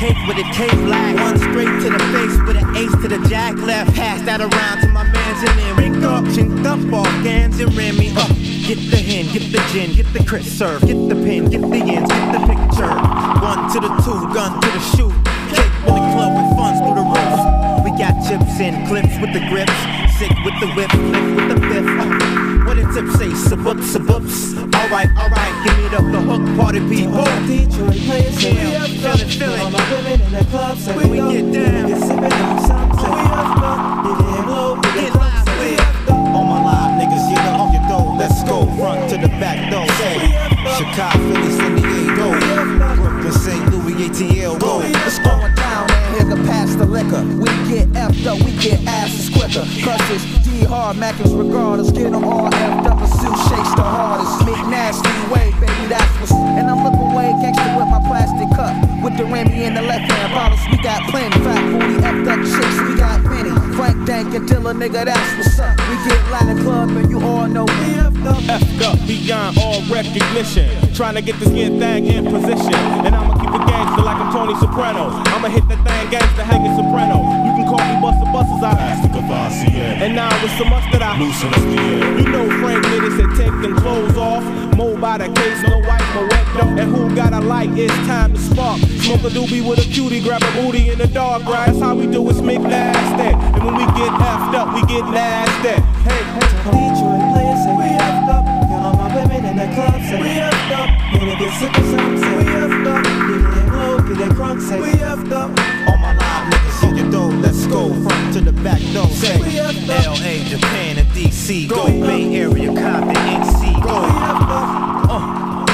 cake with a cake black. One straight to the face with an ace to the jack left. Pass that around to my mans and then ring up, chinked up, ball cans and ran me up. Get the hen, get the gin, get the crisp serve, get the pin, get the ends, get the picture. One to the two, gun to the shoot. Cake in the club with funds through the roof. We got chips and clips with the grips. Sick with the whip, flip with the fifth. Uh, tip say? Sabups, sabups. Alright, alright, give me the, the hook party people. Detroit players say we Yeah, up feel it, feel it. All my women in the club say We get down. Get sipping on something. Oh, we up uh, You getting low, we Get get drunk, live say we up uh, all my live niggas, you know, on your door. Let's go front to the back door. Say, uh, Chicago, Philly, San Diego, Brooklyn, St. Louis, ATL, go. It's going down, man. Here can pass the liquor. We quicker. Cause it's D hard, Mackins regardless. Get them all effed up, a suit shakes the hardest. Make nasty way, baby, that's what's. And I'm looking way gangster with my plastic cup. With the Remy in the left hand bottles, we got plenty. Fat booty, effed up chicks, we got many. Frank Dank and Dilla, nigga, that's what's up. We get loud the club, and you all know we effed up. F'd up beyond all recognition. Trying to get this thing in position. Tony Soprano. I'ma hit that thing gangster hanging soprano. You can call me Buster Busters, I Ask the Courvoisier. And now it's so much that I Loosen up the air. You know Frank Nitti said take them clothes off. Mold by the case, no white, no wet though. And who got a light? It's time to spark. Smoke a doobie with a cutie, grab a booty in the dark, right? That's how we do it, make nasty. And when we get effed up, we get nasty. Hey, Detroit players say we up And all my women in the club say we up Wanna get sick of Japan and DC. Go, go. Bay Area, Compton, NC. Go, uh,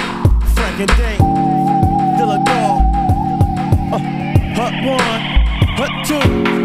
Frank and Dane, Dillador, uh, Hut 1, Hut 2.